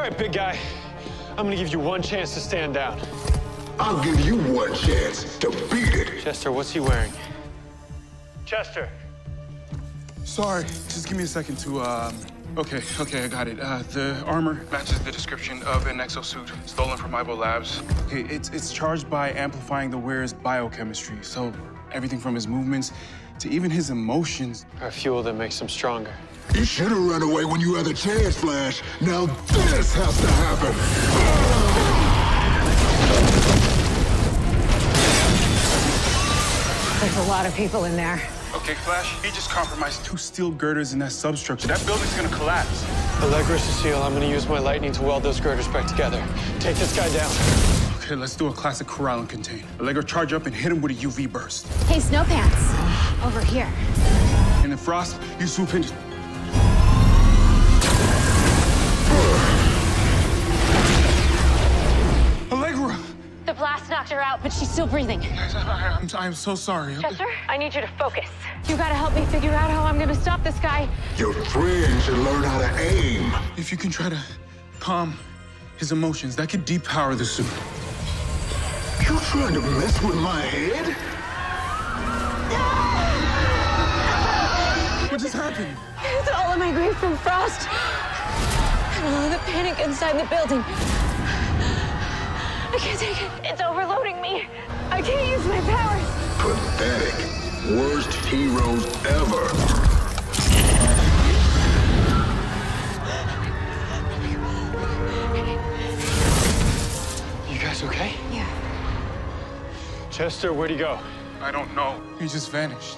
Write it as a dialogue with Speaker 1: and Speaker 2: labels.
Speaker 1: right, big guy. I'm gonna give you one chance to stand down.
Speaker 2: I'll give you one chance to beat it.
Speaker 1: Chester, what's he wearing? Chester.
Speaker 3: Sorry, just give me a second to, um... Okay, okay, I got it. Uh, the armor matches the description of an exosuit stolen from Ivo Labs. Okay, it's, it's charged by amplifying the wearer's biochemistry, so everything from his movements to even his emotions.
Speaker 1: Our fuel that makes him stronger.
Speaker 2: You should have run away when you had the chance, Flash. Now this has to happen.
Speaker 4: There's a lot of people in there.
Speaker 3: Okay, Flash, he just compromised two steel girders in that substructure. That building's gonna collapse.
Speaker 1: Allegra Cecile, I'm gonna use my lightning to weld those girders back together. Take this guy down.
Speaker 3: Okay, let's do a classic corral and contain. Allegra, charge up and hit him with a UV burst.
Speaker 4: Hey, Snowpants. Over here.
Speaker 3: And then Frost, you swoop in.
Speaker 4: Blast knocked her out, but she's still breathing.
Speaker 3: I'm, I'm so sorry.
Speaker 4: Chester, I need you to focus. You gotta help me figure out how I'm gonna stop this guy.
Speaker 2: Your friend should learn how to aim.
Speaker 3: If you can try to calm his emotions, that could depower the suit.
Speaker 2: You trying to mess with my head?
Speaker 3: What just happened?
Speaker 4: It's all of my grief from Frost. And all the panic inside the building. I can't take it. It's overloading me. I can't use my powers.
Speaker 2: Pathetic. Worst heroes ever.
Speaker 1: You guys okay?
Speaker 4: Yeah.
Speaker 1: Chester, where'd he go?
Speaker 3: I don't know. He just vanished.